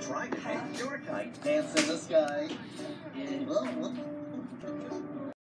Try to make your kite dance in the sky. Well,